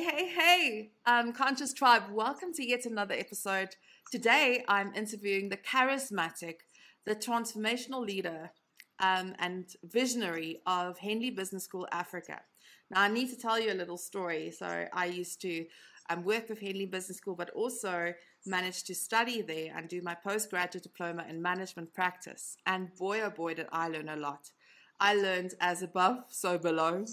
Hey, hey, um, Conscious Tribe, welcome to yet another episode. Today, I'm interviewing the charismatic, the transformational leader, um, and visionary of Henley Business School Africa. Now, I need to tell you a little story. So, I used to um, work with Henley Business School, but also managed to study there and do my postgraduate diploma in management practice. And boy, oh boy, did I learn a lot. I learned as above, so below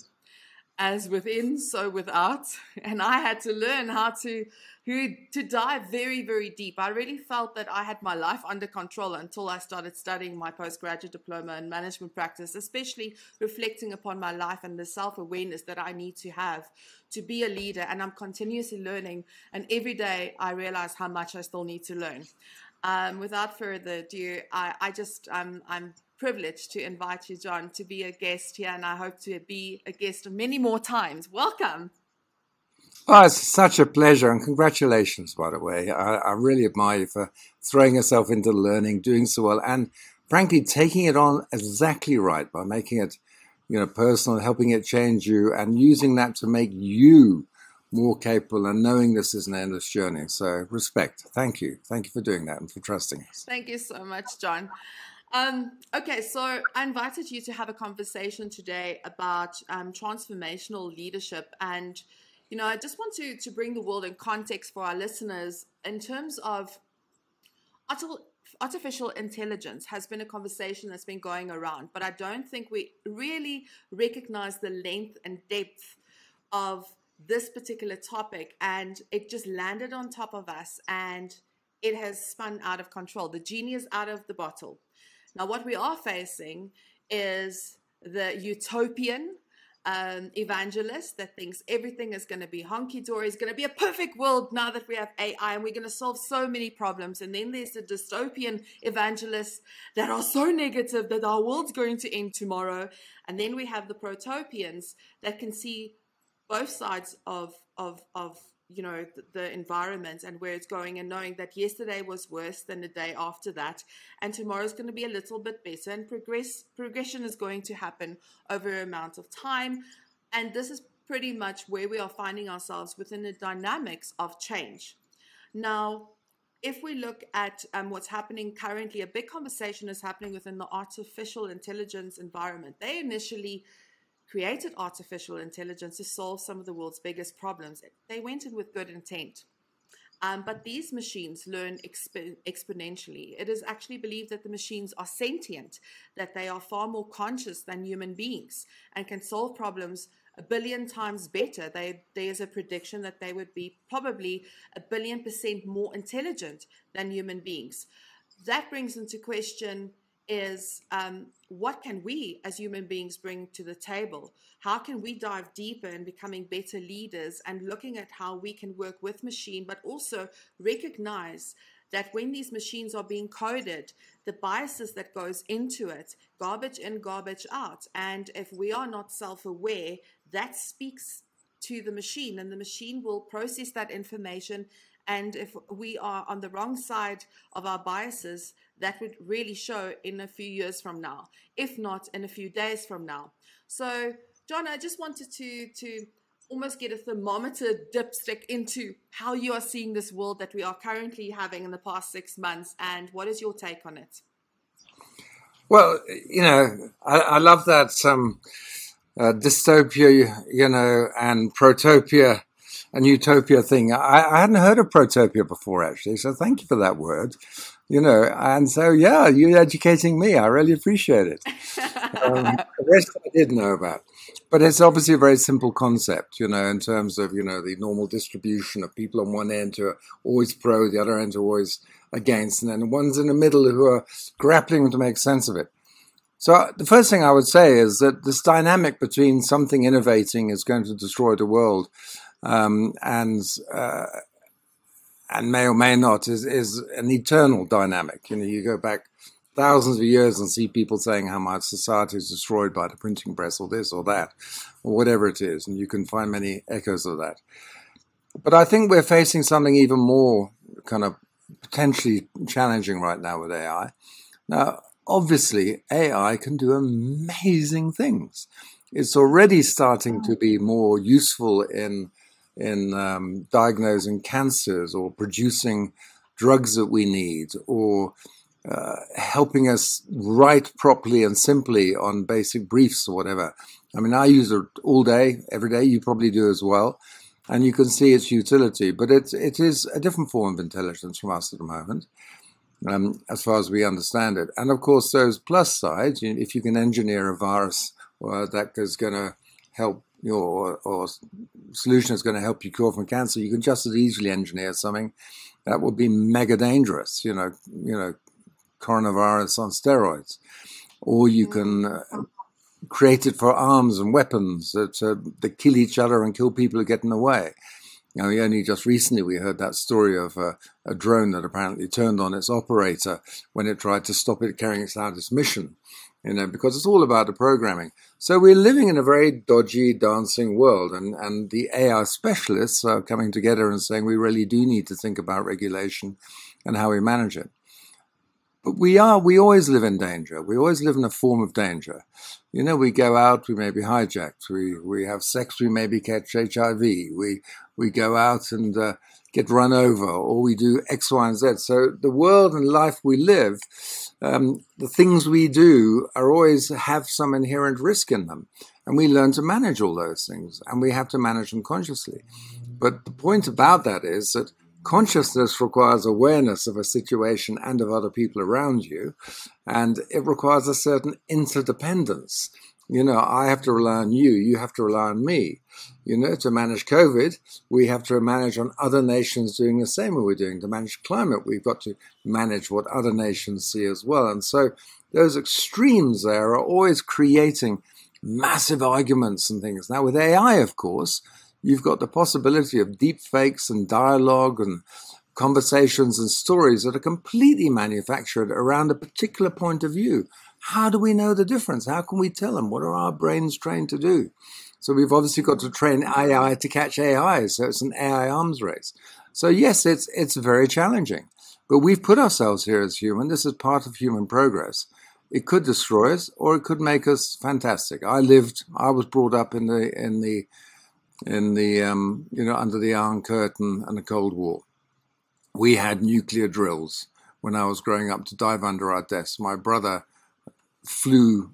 as within, so without. And I had to learn how to who to dive very, very deep. I really felt that I had my life under control until I started studying my postgraduate diploma in management practice, especially reflecting upon my life and the self-awareness that I need to have to be a leader. And I'm continuously learning. And every day I realize how much I still need to learn. Um, without further ado, I, I just um, I'm privilege to invite you, Jon, to be a guest here, and I hope to be a guest many more times. Welcome. Oh, it's such a pleasure, and congratulations, by the way. I, I really admire you for throwing yourself into learning, doing so well, and frankly, taking it on exactly right by making it, you know, personal, helping it change you, and using that to make you more capable and knowing this is an endless journey. So, respect. Thank you. Thank you for doing that and for trusting us. Thank you so much, Jon. Um, okay, so I invited you to have a conversation today about um, transformational leadership. And, you know, I just want to, to bring the world in context for our listeners in terms of artificial intelligence has been a conversation that's been going around, but I don't think we really recognize the length and depth of this particular topic. And it just landed on top of us and it has spun out of control. The genie is out of the bottle. Now, what we are facing is the utopian um, evangelist that thinks everything is going to be honky dory, is going to be a perfect world now that we have AI and we're going to solve so many problems. And then there's the dystopian evangelists that are so negative that our world's going to end tomorrow. And then we have the protopians that can see both sides of, of, of you know the, the, environment and where it's going and knowing that yesterday was worse than the day after that. And tomorrow is going to be a little bit better and progress progression is going to happen over amount of time. And this is pretty much where we are finding ourselves within the dynamics of change. Now if we look at um, what's happening currently a big conversation is happening within the artificial intelligence environment. They initially created artificial intelligence to solve some of the world's biggest problems. They went in with good intent. Um, but these machines learn exp- exponentially. It is actually believed that the machines are sentient, that they are far more conscious than human beings and can solve problems a billion times better. They, there's a prediction that they would be probably a billion percent more intelligent than human beings. That brings into question is um, what can we as human beings bring to the table? How can we dive deeper in becoming better leaders and looking at how we can work with machine, but also recognize that when these machines are being coded, the biases that goes into it, garbage in, garbage out. And if we are not self-aware, that speaks to the machine and the machine will process that information and if we are on the wrong side of our biases, that would really show in a few years from now, if not in a few days from now. So, Jon, I just wanted to to almost get a thermometer dipstick into how you are seeing this world that we are currently having in the past six months, and what is your take on it? Well, you know, I, I love that um, uh, dystopia, you know, and protopia and utopia thing. I, I hadn't heard of protopia before, actually, so thank you for that word you know, and so yeah, you're educating me. I really appreciate it. Um, the rest I did know about, but it's obviously a very simple concept, you know, in terms of you know the normal distribution of people on one end who are always pro, the other end who are always against, and then the ones in the middle who are grappling to make sense of it. So uh, the first thing I would say is that this dynamic between something innovating is going to destroy the world, um, and uh, and may or may not is, is an eternal dynamic. You know, you go back thousands of years and see people saying how much society is destroyed by the printing press or this or that or whatever it is, and you can find many echoes of that. But I think we're facing something even more kind of potentially challenging right now with AI. Now, obviously, AI can do amazing things. It's already starting to be more useful in in um, diagnosing cancers or producing drugs that we need or uh, helping us write properly and simply on basic briefs or whatever. I mean, I use it all day, every day. You probably do as well, and you can see its utility. But it it is a different form of intelligence from us at the moment, um, as far as we understand it. And of course, those plus sides. If you can engineer a virus uh, that is going to help your or solution is going to help you cure from cancer, you can just as easily engineer something that would be mega dangerous. You know, you know, coronavirus on steroids, or you can uh, create it for arms and weapons that, uh, that kill each other and kill people who get in the way. Know, only just recently we heard that story of a, a, drone that apparently turned on its operator when it tried to stop it carrying out its mission. You know, because it's all about the programming. So we're living in a very dodgy, dancing world, and, and the AI specialists are coming together and saying we really do need to think about regulation and how we manage it. But we are, we always live in danger. We always live in a form of danger. You know, we go out, we may be hijacked. We, we have sex, we may be catch HIV. We, we go out and uh, get run over, or we do X, Y, and Z. So the world and life we live, um, the things we do are always have some inherent risk in them. And we learn to manage all those things, and we have to manage them consciously. But the point about that is that consciousness requires awareness of a situation and of other people around you, and it requires a certain interdependence. You know, I have to rely on you, you have to rely on me. You know, to manage COVID, we have to manage on other nations doing the same we're doing. To manage climate, we've got to manage what other nations see as well. And so those extremes there are always creating massive arguments and things. Now, with AI, of course, you've got the possibility of deep fakes and dialogue and conversations and stories that are completely manufactured around a particular point of view. How do we know the difference? How can we tell them? What are our brains trained to do? So we've obviously got to train AI to catch AI. So it's an AI arms race. So yes, it's it's very challenging, but we've put ourselves here as human. This is part of human progress. It could destroy us, or it could make us fantastic. I lived. I was brought up in the in the in the um, you know under the Iron Curtain and the Cold War. We had nuclear drills when I was growing up to dive under our desks. My brother flew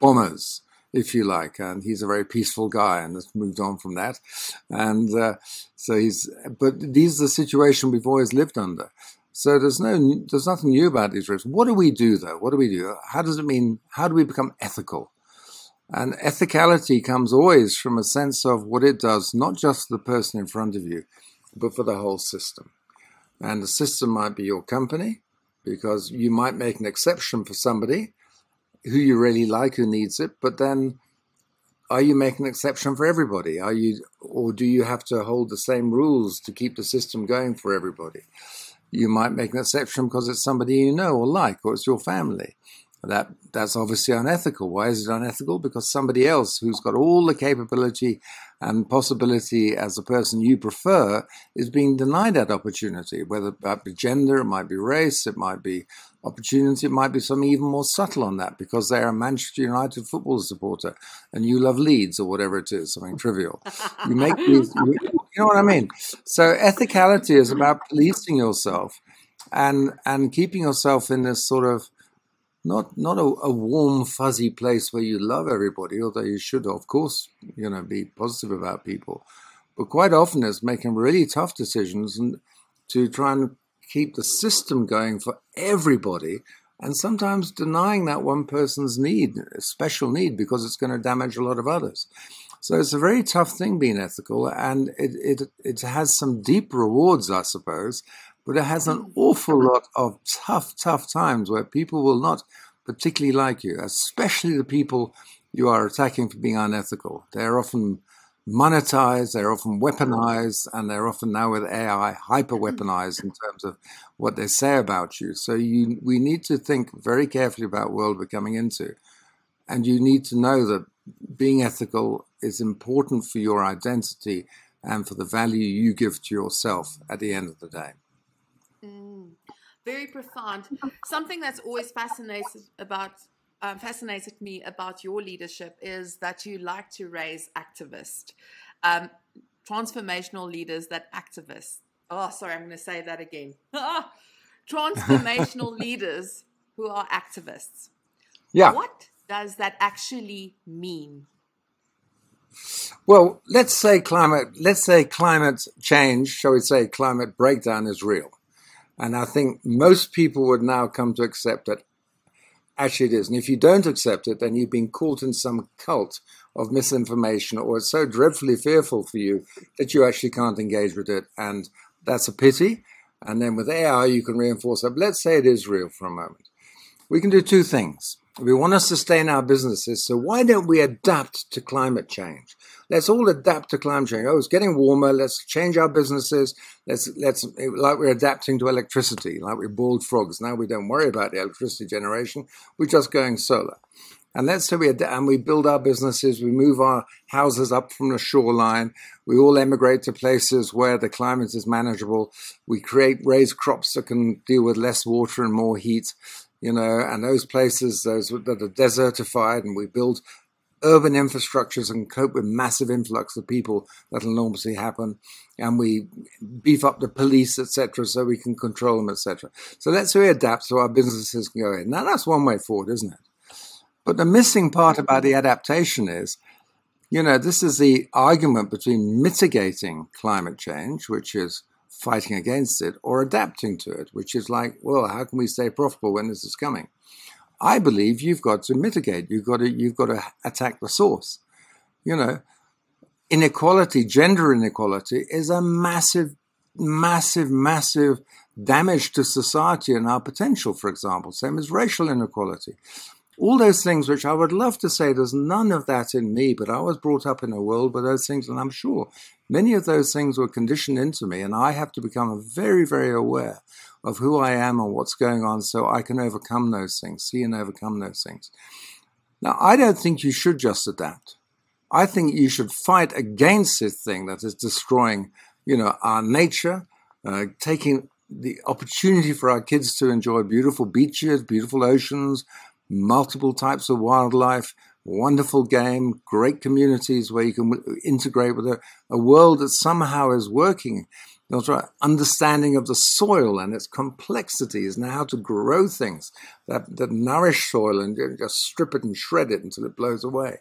bombers, if you like, and he's a very peaceful guy and has moved on from that. And uh, so he's, but these are the situation we've always lived under. So there's no, there's nothing new about these risks. What do we do though? What do we do? How does it mean? How do we become ethical? And ethicality comes always from a sense of what it does, not just for the person in front of you, but for the whole system. And the system might be your company, because you might make an exception for somebody who you really like, who needs it, but then are you making an exception for everybody? Are you, or do you have to hold the same rules to keep the system going for everybody? You might make an exception because it's somebody you know or like, or it's your family. That that's obviously unethical. Why is it unethical? Because somebody else who's got all the capability and possibility as a person you prefer is being denied that opportunity. Whether that be gender, it might be race, it might be opportunity, it might be something even more subtle on that because they're a Manchester United football supporter and you love Leeds or whatever it is, something trivial. You make these, you, you know what I mean? So ethicality is about policing yourself and and keeping yourself in this sort of not not a, a, warm fuzzy place where you love everybody although you should of course you know be positive about people but quite often it's making really tough decisions and to try and keep the system going for everybody and sometimes denying that one person's need special need because it's going to damage a lot of others so it's a very tough thing being ethical and it it, it has some deep rewards i suppose but it has an awful lot of tough, tough times where people will not particularly like you, especially the people you are attacking for being unethical. They're often monetized, they're often mm. weaponized, and they're often now with AI mm-hmm. hyper weaponized in terms of what they say about you. So you, we need to think very carefully about world we're coming into. And you need to know that being ethical is important for your identity and for the value you give to yourself at the end of the day mm. very profound. Something that's always fascinated about um, fascinated me about your leadership is that you like to raise activists. Um, transformational leaders that activists. Oh, sorry, I'm going to say that again. transformational leaders who are activists. Yeah. What does that actually mean? Well, let's say climate let's say climate change, shall we say climate breakdown is real. And I think most people would now come to accept that actually it is. And if you don't accept it, then you've been caught in some cult of misinformation or it's so dreadfully fearful for you that you actually can't engage with it. And that's a pity. And then with AI, you can reinforce it. Let's say it is real for a moment. We can do two things. We want to sustain our businesses, so why don't we adapt to climate change? Let's all adapt to climate change. Oh, it's getting warmer. Let's change our businesses. Let's let's like we're adapting to electricity, like we're bald frogs. Now we don't worry about the electricity generation. We're just going solar. And let's say we adapt, and we build our businesses. We move our houses up from the shoreline. We all emigrate to places where the climate is manageable. We create raised crops that can deal with less water and more heat you know, and those places those that are desertified, and we build urban infrastructures and cope with massive influx of people that'll enormously happen, and we beef up the police, etc., so we can control them, etc. So let's we adapt so our businesses can go in. Now that's one way forward, isn't it? But the missing part about the adaptation is, you know, this is the argument between mitigating climate change, which is fighting against it or adapting to it, which is like, well, how can we stay profitable when this is coming? I believe you've got to mitigate. You've got to you've got to attack the source. You know, inequality, gender inequality, is a massive, massive, massive damage to society and our potential. For example, same as racial inequality. All those things which I would love to say there's none of that in me, but I was brought up in a world where those things, and I'm sure Many of those things were conditioned into me, and I have to become very, very aware of who I am and what's going on so I can overcome those things, see and overcome those things. Now, I don't think you should just adapt. I think you should fight against this thing that is destroying, you know, our nature, uh, taking the opportunity for our kids to enjoy beautiful beaches, beautiful oceans, multiple types of wildlife, wonderful game, great communities where you can integrate with a, a world that somehow is working. You know, understanding of the soil and its complexities and how to grow things that, that nourish soil and just strip it and shred it until it blows away.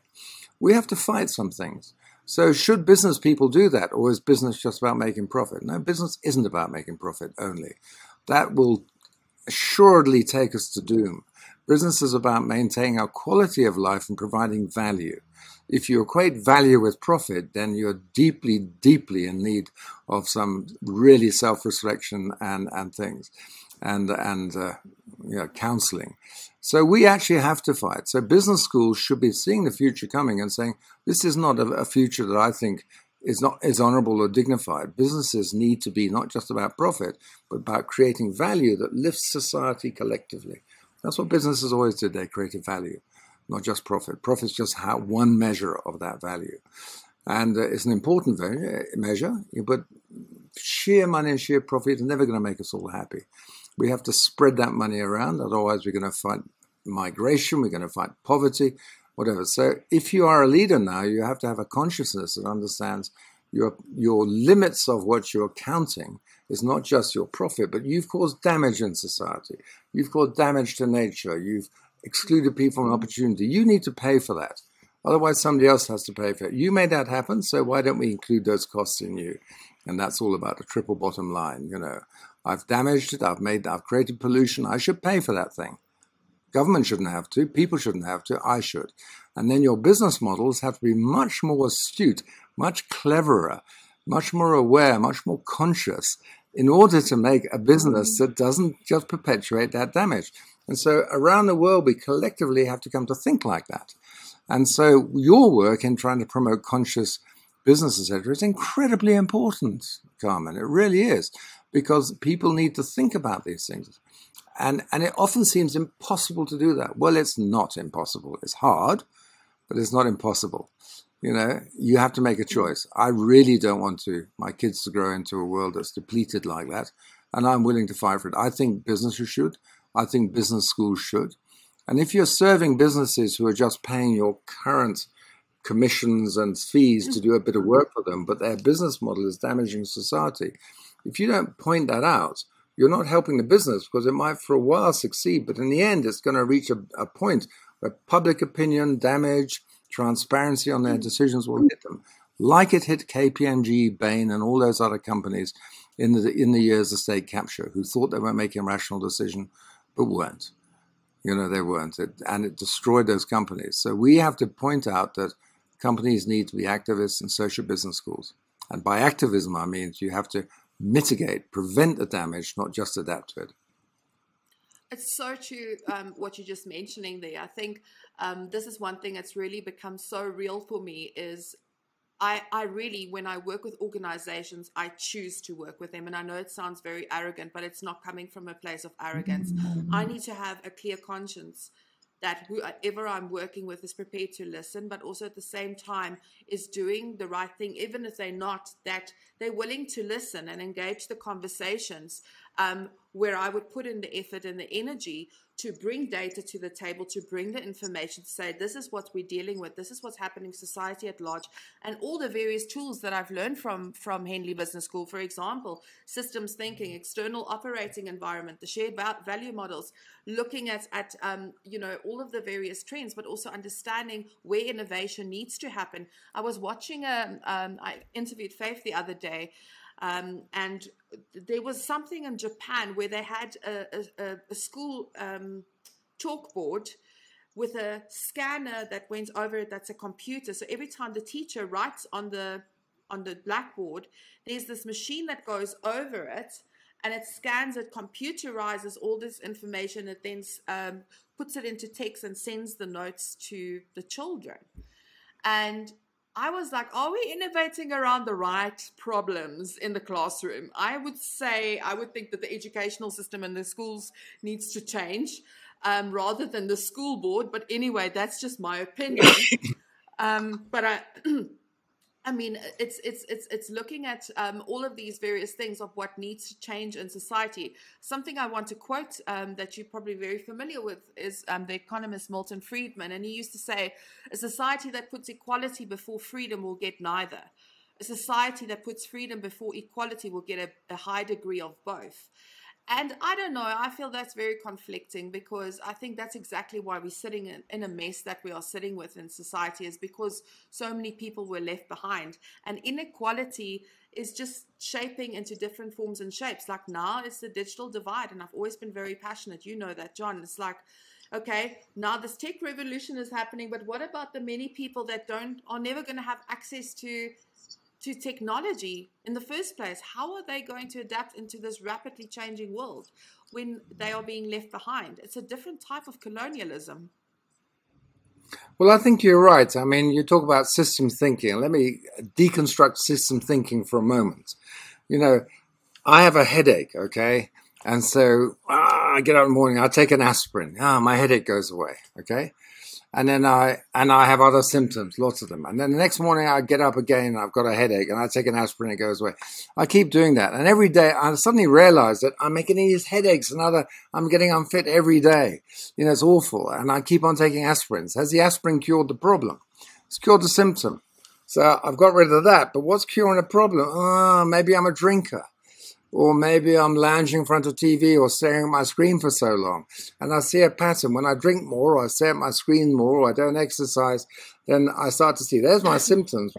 We have to fight some things. So, should business people do that, or is business just about making profit? No, business isn't about making profit only. That will assuredly take us to doom. Business is about maintaining our quality of life and providing value. If you equate value with profit, then you're deeply, deeply in need of some really self-reflection and, and things and, and uh, you know, counseling. So we actually have to fight. So business schools should be seeing the future coming and saying, this is not a, a future that I think is not is honorable or dignified. Businesses need to be not just about profit, but about creating value that lifts society collectively. That's what businesses always did. They created value, not just profit. Profit is just how, one measure of that value. And uh, it's an important measure, but sheer money and sheer profit is never going to make us all happy. We have to spread that money around, otherwise, we're going to fight migration, we're going to fight poverty, whatever. So, if you are a leader now, you have to have a consciousness that understands your, your limits of what you're counting is not just your profit, but you've caused damage in society. You've caused damage to nature. You've excluded people from opportunity. You need to pay for that. Otherwise, somebody else has to pay for it. You made that happen, so why don't we include those costs in you? And that's all about a triple bottom line. You know, I've damaged it. I've made. I've created pollution. I should pay for that thing. Government shouldn't have to. People shouldn't have to. I should. And then your business models have to be much more astute, much cleverer, much more aware, much more conscious in order to make a business that doesn't just perpetuate that damage. And so around the world, we collectively have to come to think like that. And so your work in trying to promote conscious business, etc., is incredibly important, Carmen. It really is, because people need to think about these things. And, and it often seems impossible to do that. Well, it's not impossible. It's hard, but it's not impossible. You know, you have to make a choice. I really don't want to my kids to grow into a world that's depleted like that, and I'm willing to fight for it. I think businesses should. I think business schools should. And if you're serving businesses who are just paying your current commissions and fees to do a bit of work for them, but their business model is damaging society. If you don't point that out, you're not helping the business because it might for a while succeed, but in the end, it's going to reach a, a point where public opinion, damage, transparency on their mm. decisions will hit them, like it hit KPMG, Bain, and all those other companies in the in the years of state capture, who thought they were making a rational decision, but weren't. You know, they weren't, it, and it destroyed those companies. So we have to point out that companies need to be activists in social business schools, and by activism I mean you have to mitigate, prevent the damage, not just adapt to it. It's so true um, what you're just mentioning there. I think um, this is one thing that's really become so real for me is I, I really, when I work with organizations, I choose to work with them. And I know it sounds very arrogant, but it's not coming from a place of arrogance. I need to have a clear conscience that whoever I'm working with is prepared to listen, but also at the same time is doing the right thing, even if they're not, that they're willing to listen and engage the conversations um, where I would put in the effort and the energy to bring data to the table, to bring the information, to say, this is what we're dealing with, this is what's happening society at large, and all the various tools that I've learned from, from Henley Business School, for example, systems thinking, external operating environment, the shared value models, looking at, at um, you know, all of the various trends, but also understanding where innovation needs to happen. I was watching, a, um, I interviewed Faith the other day, um, and there was something in Japan where they had a, a, a school um, chalkboard with a scanner that went over it that's a computer. So every time the teacher writes on the on the blackboard, there's this machine that goes over it and it scans it, computerizes all this information. It then um, puts it into text and sends the notes to the children. And I was like, are we innovating around the right problems in the classroom? I would say, I would think that the educational system in the schools needs to change um, rather than the school board. But anyway, that's just my opinion. um, but I. I mean, it's it's it's it's looking at um, all of these various things of what needs to change in society. Something I want to quote um, that you're probably very familiar with is um, the economist Milton Friedman, and he used to say, "A society that puts equality before freedom will get neither. A society that puts freedom before equality will get a, a high degree of both." And I don't know, I feel that's very conflicting because I think that's exactly why we're sitting in, a mess that we are sitting with in society, is because so many people were left behind. And inequality is just shaping into different forms and shapes. Like now it's the digital divide, and I've always been very passionate. You know that, Jon. It's like, okay, now this tech revolution is happening, but what about the many people that don't are never going to have access to to technology in the first place. How are they going to adapt into this rapidly changing world when they are being left behind? It's a different type of colonialism. Well, I think you're right. I mean, you talk about system thinking. Let me deconstruct system thinking for a moment. You know, I have a headache, okay? And so ah, I get up in the morning, I take an aspirin. Ah, my headache goes away, okay? And then I and I have other symptoms, lots of them. And then the next morning I get up again I've got a headache and I take an aspirin and it goes away. I keep doing that, and every day I suddenly realize that I'm making these headaches and other. I'm getting unfit every day. You know, it's awful, and I keep on taking aspirins. Has the aspirin cured the problem? It's cured the symptom. So I've got rid of that. But what's curing the problem? Oh, maybe I'm a drinker or maybe I'm lounging in front of TV or staring at my screen for so long. And I see a pattern. When I drink more, or I stare at my screen more, or I don't exercise, then I start to see there's my symptoms.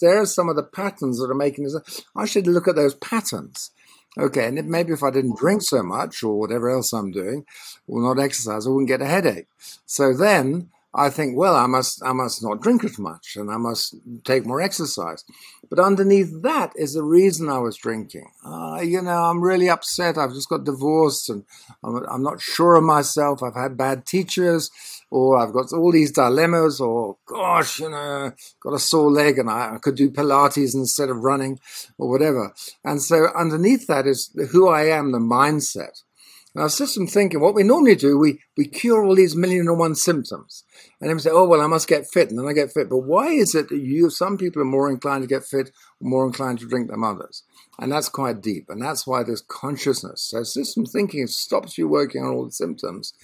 There are some of the patterns that are making this. I should look at those patterns. Okay, and maybe if I didn't drink so much or whatever else I'm doing, or not exercise, I wouldn't get a headache. So then I think, well, I must, I must not drink as much and I must take more exercise. But underneath that is the reason I was drinking. Uh, you know, I'm really upset. I've just got divorced and I'm, I'm not sure of myself. I've had bad teachers or I've got all these dilemmas or gosh, you know, got a sore leg and I, I could do Pilates instead of running or whatever. And so underneath that is who I am, the mindset. Now, system thinking, what we normally do, we, we cure all these million and one symptoms. And then we say, oh, well, I must get fit, and then I get fit. But why is it that you, some people are more inclined to get fit, more inclined to drink than others? And that's quite deep. And that's why there's consciousness. So system thinking stops you working on all the symptoms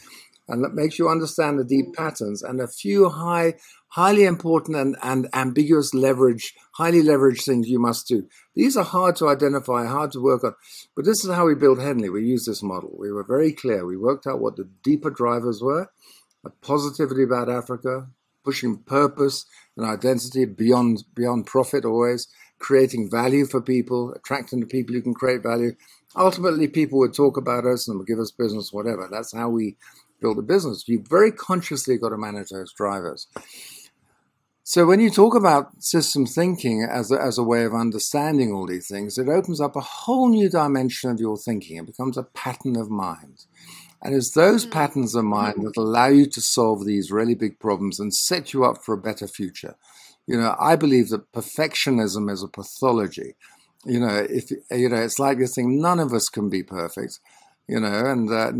and that makes you understand the deep patterns and a few high, highly important and, and ambiguous leverage, highly leveraged things you must do. These are hard to identify, hard to work on, but this is how we built Henley. We used this model. We were very clear. We worked out what the deeper drivers were, a positivity about Africa, pushing purpose and identity beyond beyond profit always, creating value for people, attracting the people who can create value. Ultimately, people would talk about us and would give us business, whatever. That's how we build a business. You've very consciously got to manage those drivers. So when you talk about system thinking as a, as a way of understanding all these things, it opens up a whole new dimension of your thinking. It becomes a pattern of mind. And it's those mm-hmm. patterns of mind that allow you to solve these really big problems and set you up for a better future. You know, I believe that perfectionism is a pathology. You know, if you know, it's like this thing. None of us can be perfect. You know, and uh,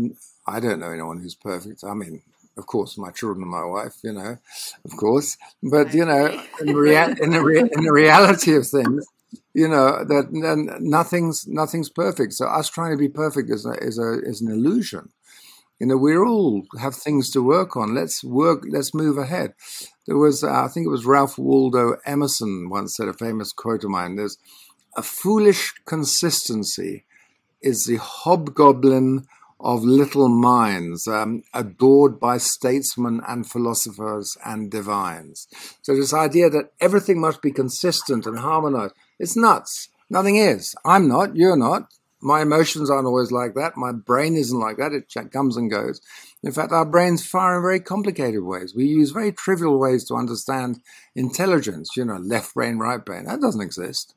I don't know anyone who's perfect. I mean, of course, my children and my wife, you know, of course. But you know, in, rea- in, the, rea- in the reality of things, you know that nothing's nothing's perfect. So us trying to be perfect is a, is a is an illusion. You know, we all have things to work on. Let's work. Let's move ahead. There was, uh, I think it was Ralph Waldo Emerson once said a famous quote of mine. There's a foolish consistency is the hobgoblin of little minds, um, adored by statesmen and philosophers and divines. So this idea that everything must be consistent and harmonized, it's nuts. Nothing is. I'm not, you're not. My emotions aren't always like that. My brain isn't like that. It comes and goes. In fact, our brains fire in very complicated ways. We use very trivial ways to understand intelligence, you know, left brain, right brain. That doesn't exist.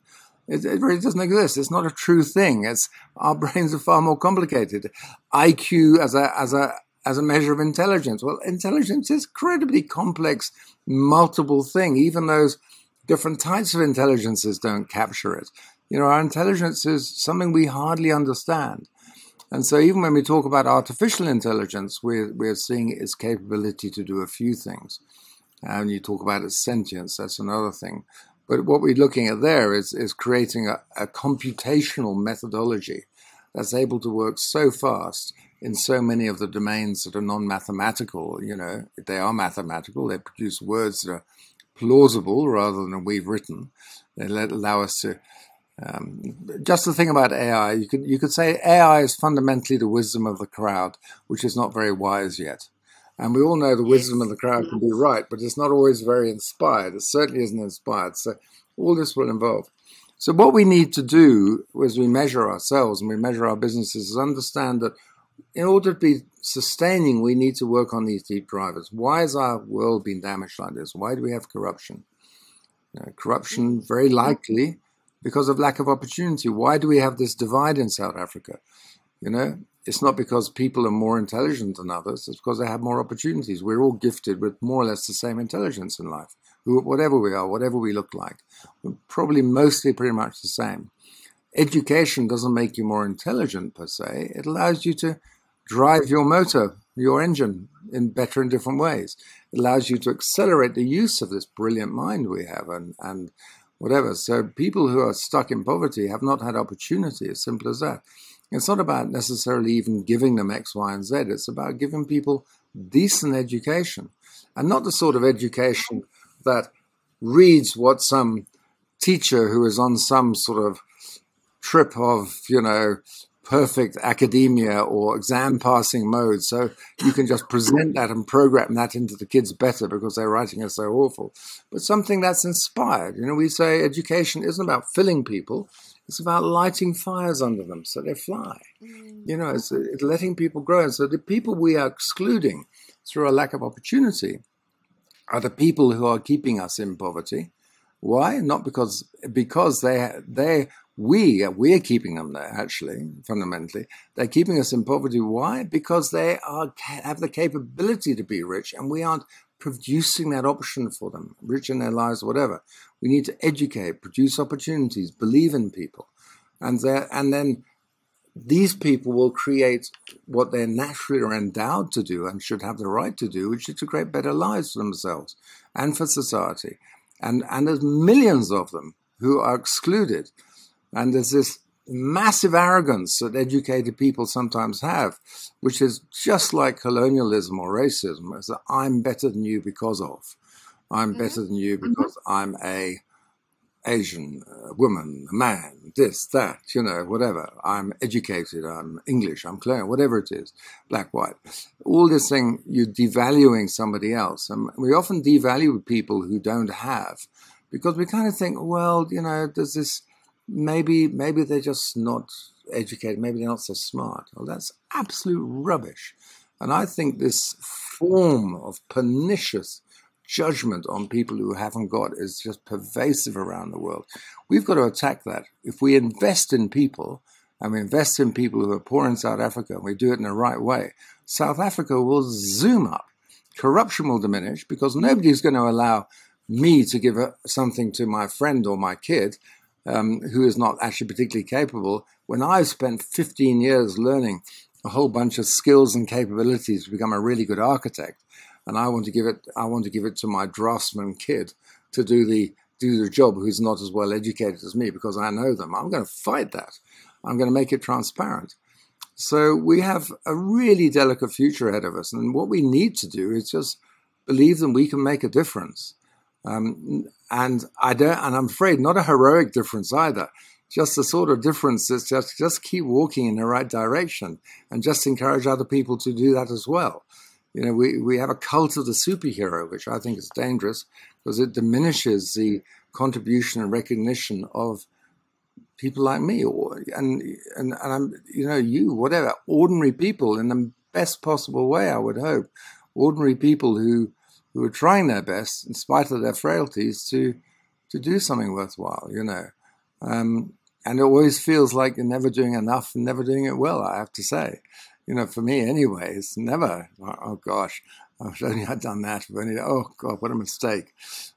It, it, really doesn't exist. It's not a true thing. It's our brains are far more complicated. IQ as a as a as a measure of intelligence. Well, intelligence is incredibly complex, multiple thing. Even those different types of intelligences don't capture it. You know, our intelligence is something we hardly understand. And so even when we talk about artificial intelligence, we're, we're seeing its capability to do a few things. And you talk about its sentience, that's another thing. But what we're looking at there is, is creating a, a computational methodology that's able to work so fast in so many of the domains that are non-mathematical. You know, they are mathematical. They produce words that are plausible rather than we've written. They let, allow us to. Um, just the thing about AI, you could you could say AI is fundamentally the wisdom of the crowd, which is not very wise yet. And we all know the wisdom of the crowd can be right, but it's not always very inspired. It certainly isn't inspired. So all this will involve. So what we need to do as we measure ourselves and we measure our businesses is understand that in order to be sustaining, we need to work on these deep drivers. Why has our world been damaged like this? Why do we have corruption? Uh, corruption, very likely, because of lack of opportunity. Why do we have this divide in South Africa? You know, it's not because people are more intelligent than others, it's because they have more opportunities. We're all gifted with more or less the same intelligence in life. Whatever we are, whatever we look like, we're probably mostly pretty much the same. Education doesn't make you more intelligent per se, it allows you to drive your motor, your engine in better and different ways. It allows you to accelerate the use of this brilliant mind we have and, and whatever. So people who are stuck in poverty have not had opportunity, as simple as that. It's not about necessarily even giving them X, Y, and Z. It's about giving people decent education and not the sort of education that reads what some teacher who is on some sort of trip of, you know, perfect academia or exam passing mode. So you can just present that and program that into the kids better because their writing is so awful. But something that's inspired. You know, we say education isn't about filling people, it's about lighting fires under them so they fly. Mm. You know, it's, it's, letting people grow. And so the people we are excluding through a lack of opportunity are the people who are keeping us in poverty. Why? Not because because they they we we're keeping them there actually fundamentally they're keeping us in poverty. Why? Because they are have the capability to be rich, and we aren't producing that option for them, rich in their lives, whatever. We need to educate, produce opportunities, believe in people. And, and then these people will create what they're naturally endowed to do and should have the right to do, which is to create better lives for themselves and for society. And, and there's millions of them who are excluded. And there's this massive arrogance that educated people sometimes have, which is just like colonialism or racism, is that I'm better than you because of. I'm mm-hmm. better than you mm-hmm. because mm-hmm. I'm a Asian a woman, a man, this, that, you know, whatever. I'm educated, I'm English, I'm clear, whatever it is, black, white. All this thing, you're devaluing somebody else. And we often devalue people who don't have because we kind of think, well, you know, there's this, maybe, maybe they're just not educated, maybe they're not so smart. Well, that's absolute rubbish. And I think this form of pernicious judgment on people who haven't got is just pervasive around the world. We've got to attack that. If we invest in people, and we invest in people who are poor in South Africa, and we do it in the right way, South Africa will zoom up. Corruption will diminish because nobody's going to allow me to give a, something to my friend or my kid um, who is not actually particularly capable when I've spent 15 years learning a whole bunch of skills and capabilities to become a really good architect and I want to give it I want to give it to my draftsman kid to do the do the job who's not as well educated as me because I know them. I'm going to fight that. I'm going to make it transparent. So we have a really delicate future ahead of us, and what we need to do is just believe that we can make a difference. Um, and I don't, and I'm afraid not a heroic difference either. Just the sort of difference that's just just keep walking in the right direction, and just encourage other people to do that as well. You know, we, we have a cult of the superhero, which I think is dangerous because it diminishes the contribution and recognition of people like me or and and, and I'm you know you whatever ordinary people in the best possible way I would hope ordinary people who who are trying their best in spite of their frailties to to do something worthwhile you know um, and it always feels like you're never doing enough and never doing it well I have to say you know, for me anyway, it's never, oh gosh, if only I'd done that. Only, oh God, what a mistake.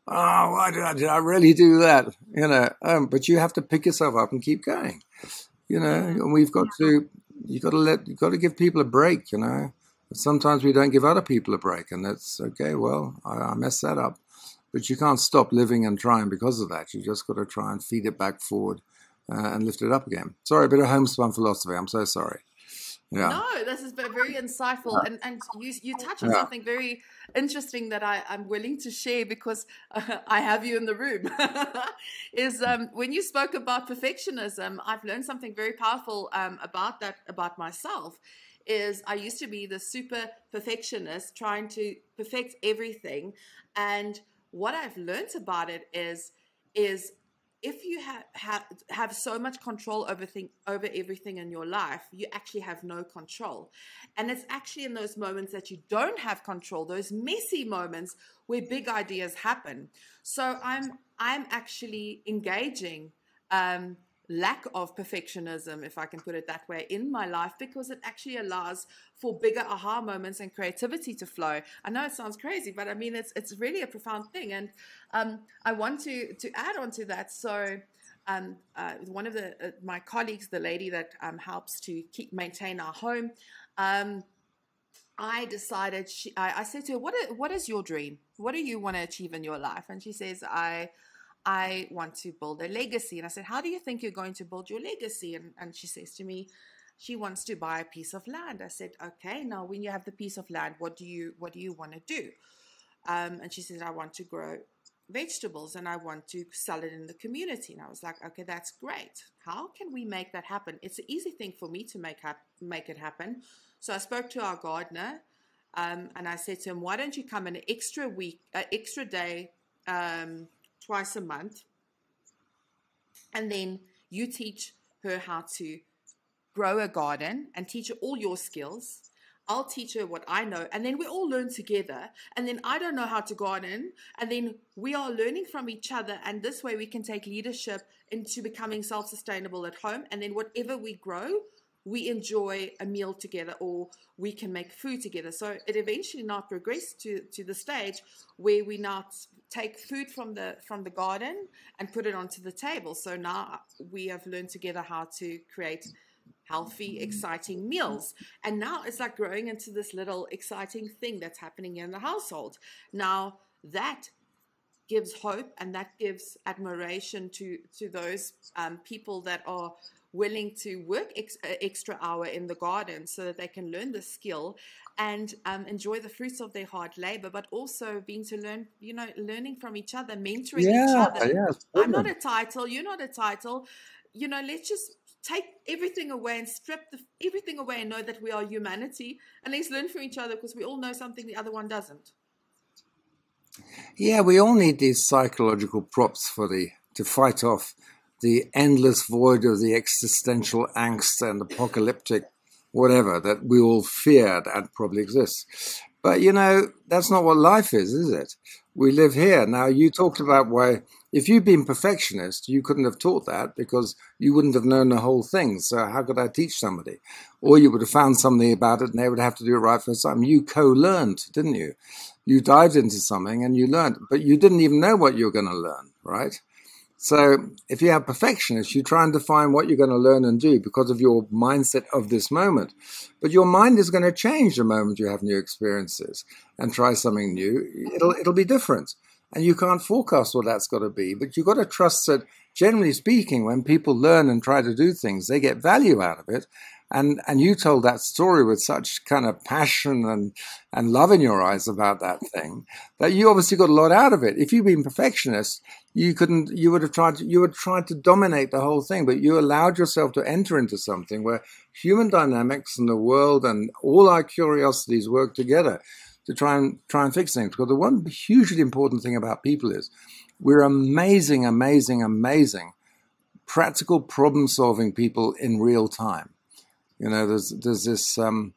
Oh, why did I, did I really do that? You know, um, but you have to pick yourself up and keep going. You know, and we've got to, You've got to let, You've got to give people a break, you know. Sometimes we don't give other people a break, and that's okay. Well, I, I messed that up, but you can't stop living and trying because of that. You just got to try and feed it back forward uh, and lift it up again. Sorry, a bit of homespun philosophy. I'm so sorry. Yeah. No, this is very insightful, and and you you touch on yeah. something very interesting that I I'm willing to share because uh, I have you in the room. is um, when you spoke about perfectionism, I've learned something very powerful um, about that about myself. Is I used to be the super perfectionist, trying to perfect everything, and what I've learned about it is is if you have, have have so much control over thing, over everything in your life, you actually have no control. And it's actually in those moments that you don't have control, those messy moments where big ideas happen. So I'm I'm actually engaging um, lack of perfectionism, if I can put it that way, in my life because it actually allows for bigger aha moments and creativity to flow. I know it sounds crazy, but I mean it's it's really a profound thing. And um, I want to to add on to that. So. Um, uh, one of the uh, my colleagues, the lady that um, helps to keep maintain our home, um, I decided. She, I, I, said to her, "What what is your dream? What do you want to achieve in your life?" And she says, "I I want to build a legacy. And I said, How do you think you're going to build your legacy? And, and she says to me, she wants to buy a piece of land. I said, Okay, now when you have the piece of land, what do you what do you want to do? Um, and she said, I want to grow vegetables and I want to sell it in the community. And I was like, okay, that's great. How can we make that happen? It's an easy thing for me to make hap- make it happen. So I spoke to our gardener um, and I said to him, why don't you come an extra week, uh, extra day um, twice a month. And then you teach her how to grow a garden and teach her all your skills. I'll teach her what I know, and then we all learn together. And then I don't know how to garden, and then we are learning from each other. And this way, we can take leadership into becoming self sustainable at home. And then, whatever we grow, we enjoy a meal together or we can make food together. So it eventually not progressed to, to the stage where we not take food from the from the garden and put it onto the table. So now we have learned together how to create healthy, exciting meals. And now it's like growing into this little exciting thing that's happening in the household. Now that gives hope and that gives admiration to to those um, people that are willing to work ex- extra hour in the garden so that they can learn the skill and um, enjoy the fruits of their hard labor, but also being to learn, you know, learning from each other, mentoring yeah, each other. Yeah, I'm not a title, you're not a title. You know, let's just take everything away and strip the, everything away and know that we are humanity and let's learn from each other because we all know something the other one doesn't. Yeah, we all need these psychological props for the to fight off the endless void of the existential angst and apocalyptic whatever that we all feared and probably exists. But you know, that's not what life is, is it? We live here. Now, you talked about why, if you'd been perfectionist, you couldn't have taught that because you wouldn't have known the whole thing. So, how could I teach somebody? Or you would have found something about it and they would have to do it right first time. You co learned, didn't you? You dived into something and you learned, but you didn't even know what you were going to learn, right? So if you have perfectionists, you try and define what you're going to learn and do because of your mindset of this moment. But your mind is going to change the moment you have new experiences and try something new. It'll it'll be different. And you can't forecast what that's got to be. But you've got to trust that generally speaking, when people learn and try to do things, they get value out of it. And and you told that story with such kind of passion and and love in your eyes about that thing that you obviously got a lot out of it. If you'd been perfectionist, you couldn't you would have tried to, you would try to dominate the whole thing, but you allowed yourself to enter into something where human dynamics and the world and all our curiosities work together to try and try and fix things. Because the one hugely important thing about people is we're amazing, amazing, amazing practical problem solving people in real time. You know, there's there's this um,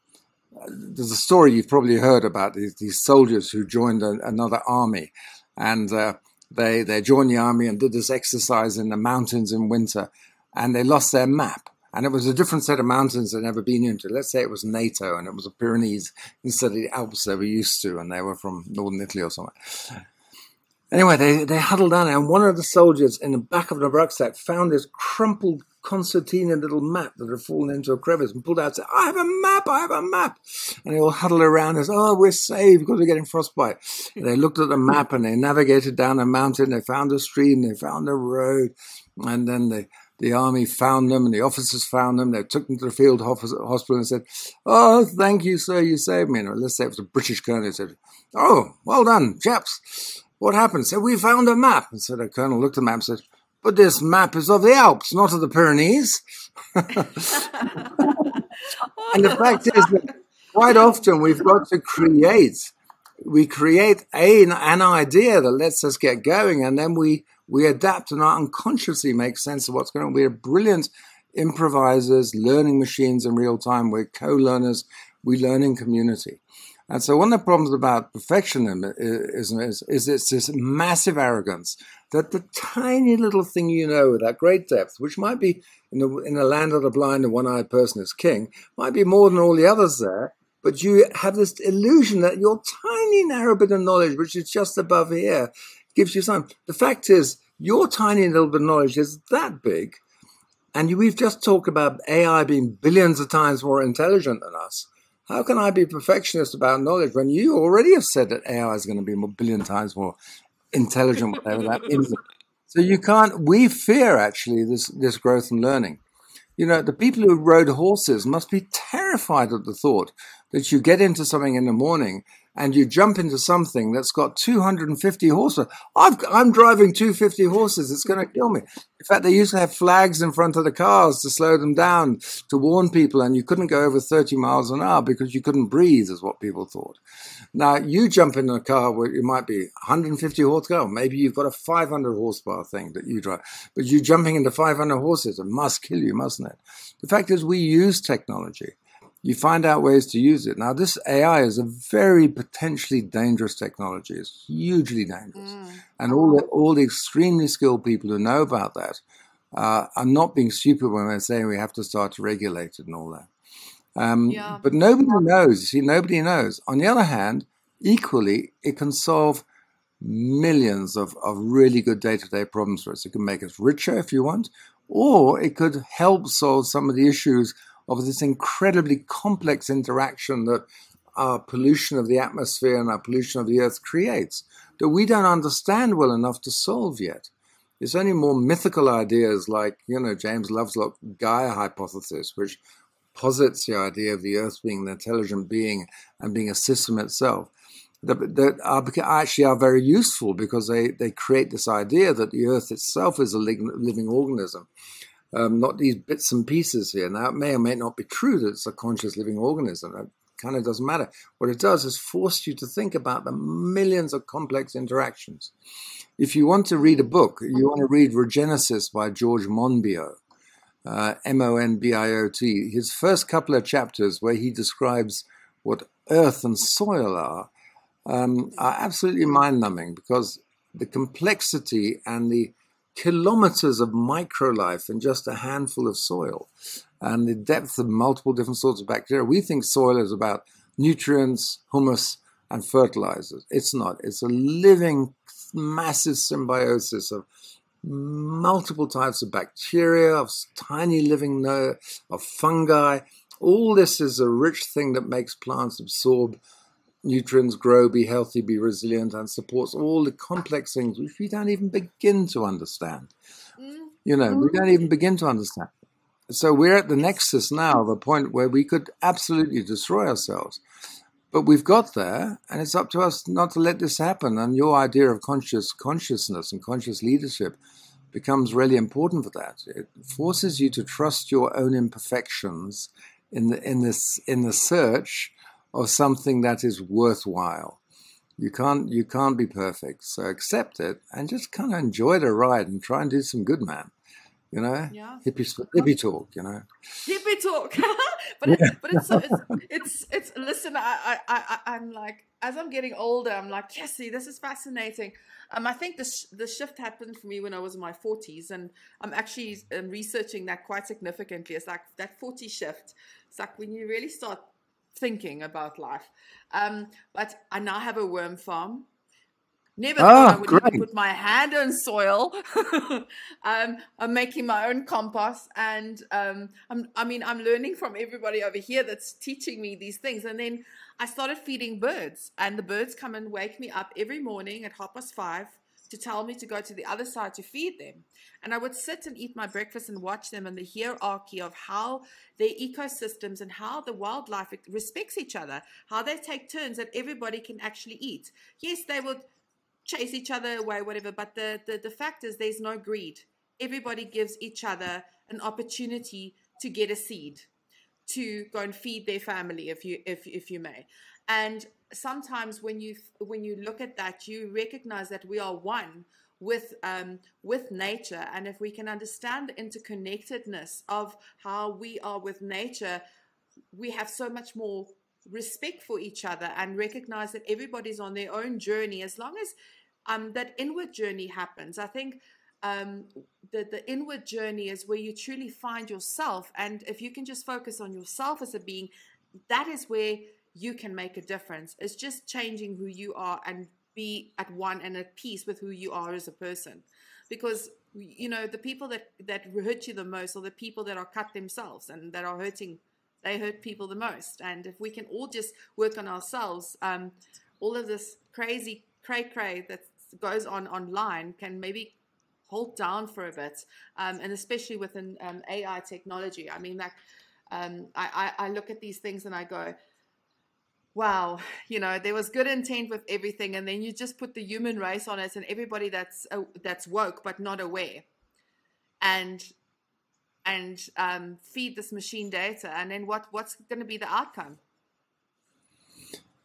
there's a story you've probably heard about these, these soldiers who joined a, another army, and uh, they they joined the army and did this exercise in the mountains in winter, and they lost their map. And it was a different set of mountains they'd never been into. Let's say it was NATO and it was the Pyrenees instead of the Alps they were used to, and they were from northern Italy or somewhere. Anyway, they, they huddled down, and one of the soldiers in the back of the rucksack found this crumpled concertina little map that had fallen into a crevice and pulled out and said, I have a map, I have a map. And they all huddled around and said, Oh, we're saved because we're getting frostbite. And they looked at the map and they navigated down a mountain, they found a stream, they found a road, and then the, the army found them and the officers found them. They took them to the field hospital and said, Oh, thank you, sir, you saved me. And let's say it was a British colonel who said, Oh, well done, chaps. What happened? Said, We found a map. And so the colonel looked at the map and said, but this map is of the Alps, not of the Pyrenees. and the fact is that quite often we've got to create, we create a, an idea that lets us get going, and then we, we adapt and unconsciously make sense of what's going on. We're brilliant improvisers, learning machines in real time. We're co-learners. We learn in community. And so one of the problems about perfectionism is, is, it's this massive arrogance that the tiny little thing you know that great depth, which might be in the, in the land of the blind and one-eyed person is king, might be more than all the others there, but you have this illusion that your tiny narrow bit of knowledge, which is just above here, gives you some. The fact is, your tiny little bit of knowledge is that big, and we've just talked about AI being billions of times more intelligent than us. How can I be perfectionist about knowledge when you already have said that AI is going to be a billion times more intelligent, whatever that is? So you can't. We fear actually this this growth and learning. You know, the people who rode horses must be terrified at the thought that you get into something in the morning and you jump into something that's got 250 horses. i am driving 250 horses. It's going to kill me. In fact, they used to have flags in front of the cars to slow them down, to warn people, and you couldn't go over 30 miles an hour because you couldn't breathe, is what people thought. Now, you jump in a car where it might be 150 horsepower. Maybe you've got a 500 horsepower thing that you drive, but you're jumping into 500 horses, it must kill you, mustn't it? The fact is, we use technology you find out ways to use it. Now, this AI is a very potentially dangerous technology. It's hugely dangerous. Mm. And all the, all the extremely skilled people who know about that uh, are not being stupid when they're saying we have to start to regulate it and all that. Um, yeah. But nobody knows. You see, nobody knows. On the other hand, equally, it can solve millions of, of really good day to day problems for us. It can make us richer if you want, or it could help solve some of the issues of this incredibly complex interaction that our pollution of the atmosphere and our pollution of the earth creates. that we don't understand well enough to solve yet. It's only more mythical ideas like, you know, James Lovelock Gaia hypothesis, which posits the idea of the Earth being an intelligent being and being a system itself, that, that are, actually are very useful because they, they create this idea that the Earth itself is a living organism, um, not these bits and pieces here. Now, it may or may not be true that it's a conscious living organism. It kind of doesn't matter. What it does is force you to think about the millions of complex interactions. If you want to read a book, you want to read Regenesis by George Monbiot, uh, M O N B I O T. His first couple of chapters, where he describes what earth and soil are, um, are absolutely mind numbing because the complexity and the kilometers of microlife in just a handful of soil and the depth of multiple different sorts of bacteria. We think soil is about nutrients, humus, and fertilizers. It's not. It's a living, massive symbiosis of multiple types of bacteria, of tiny living nerve, of fungi. All this is a rich thing that makes plants absorb nutrients, grow, be healthy, be resilient, and supports all the complex things which we don't even begin to understand. You know, we don't even begin to understand. So we're at the nexus now, the point where we could absolutely destroy ourselves. But we've got there, and it's up to us not to let this happen. And your idea of conscious consciousness and conscious leadership becomes really important for that. It forces you to trust your own imperfections in the in this in the search of something that is worthwhile. You can't you can't be perfect, so accept it and just kind of enjoy the ride and try and do some good, man. You know? Yeah. Hippie hippie talk you know? Hippie talk. But yeah. but it's, it's it's it's listen I, I i i'm like as i'm getting older i'm like yes see this is fascinating. Um i think the sh- the shift happened for me when i was in my 40s and i'm actually um, researching that quite significantly. It's like that 40 shift. It's like when you really start thinking about life um but i now have a worm farm Never oh, thought I would put my hand on soil. um, I'm making my own compost, and um, i mean, I'm learning from everybody over here that's teaching me these things. And then I started feeding birds, and the birds come and wake me up every morning at half past five to tell me to go to the other side to feed them. And I would sit and eat my breakfast and watch them and the hierarchy of how their ecosystems and how the wildlife respects each other, how they take turns that everybody can actually eat. Yes, they would chase each other away, whatever. But the, the, the fact is, there's no greed. Everybody gives each other an opportunity to get a seed, to go and feed their family, if you if if you may. And sometimes when you when you look at that, you recognize that we are one with um, with nature, and if we can understand the interconnectedness of how we are with nature, we have so much more respect for each other and recognize that everybody's on their own journey as long as um, that inward journey happens. I think um, the, the inward journey is where you truly find yourself. And if you can just focus on yourself as a being, that is where you can make a difference. It's just changing who you are and be at one and at peace with who you are as a person. Because you know the people that that hurt you the most are the people that are cut themselves and that are hurting they hurt people the most and if we can all just work on ourselves um, all of this crazy cray cray that goes on online can maybe hold down for a bit, um, and especially within um, AI technology. I mean, like, um, I, I, I look at these things and I go, wow, you know, there was good intent with everything, and then you just put the human race on it, and everybody that's uh, that's woke but not aware, and and um, feed this machine data, and then what what's going to be the outcome?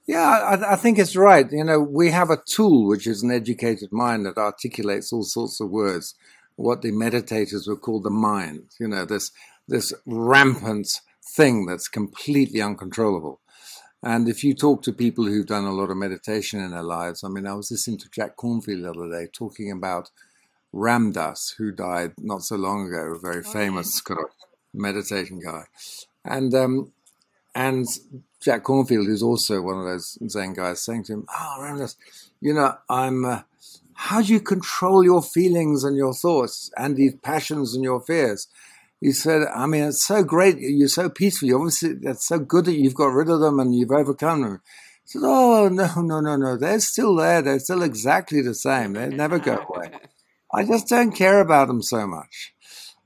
Yeah, I, I, think it's right. You know, we have a tool which is an educated mind that articulates all sorts of words. What the meditators would call the mind. You know, this this rampant thing that's completely uncontrollable. And if you talk to people who've done a lot of meditation in their lives, I mean, I was listening to Jack Kornfield the other day talking about Ram Dass, who died not so long ago, a very oh, famous kind of meditation guy. And um, and Jack Kornfield, who's also one of those Zen guys, saying to him, "Oh, Ram Dass, you know, I'm. Uh, how do you control your feelings and your thoughts and these passions and your fears?" He said, "I mean, it's so great. You're so peaceful. You obviously, it's so good that you've got rid of them and you've overcome them." He said, "Oh no, no, no, no! They're still there. They're still exactly the same. They never go away. I just don't care about them so much,